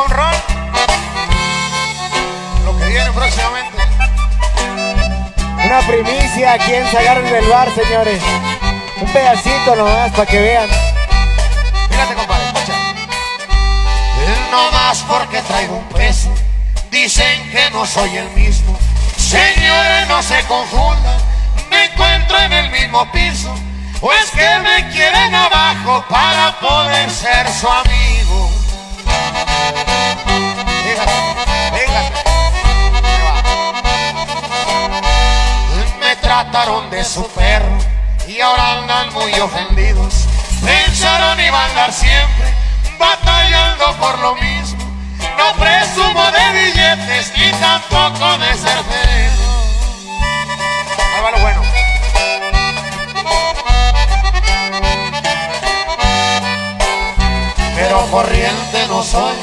Home Run. Lo que viene próximamente. Una primicia aquí en Sagarro en el bar, señores. Un pedacito nomás para que vean. Fíjate, compadre, escucha. No más porque traigo un peso. Dicen que no soy el mismo. Señores, no se confundan. Me encuentro en el mismo piso. O es que me quieren abajo para poder ser su amigo. Me trataron de su perro y ahora andan muy ofendidos. Pensaron iban a andar siempre batallando por lo mismo. No presumo de billetes ni tampoco de ser lo bueno. Pero corriente no soy.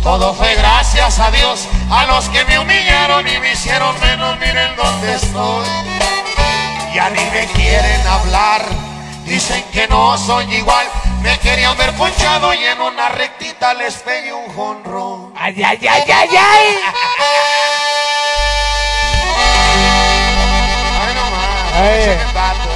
Todo fue gracias a Dios. A los que me humillaron y me hicieron menos, miren dónde estoy. Ya ni me quieren hablar. Dicen que no soy igual. Me querían ver ponchado y en una rectita les pegué un jonrón. ¡Ay, ay, ay, ay, ay! Ay, no más. Ay.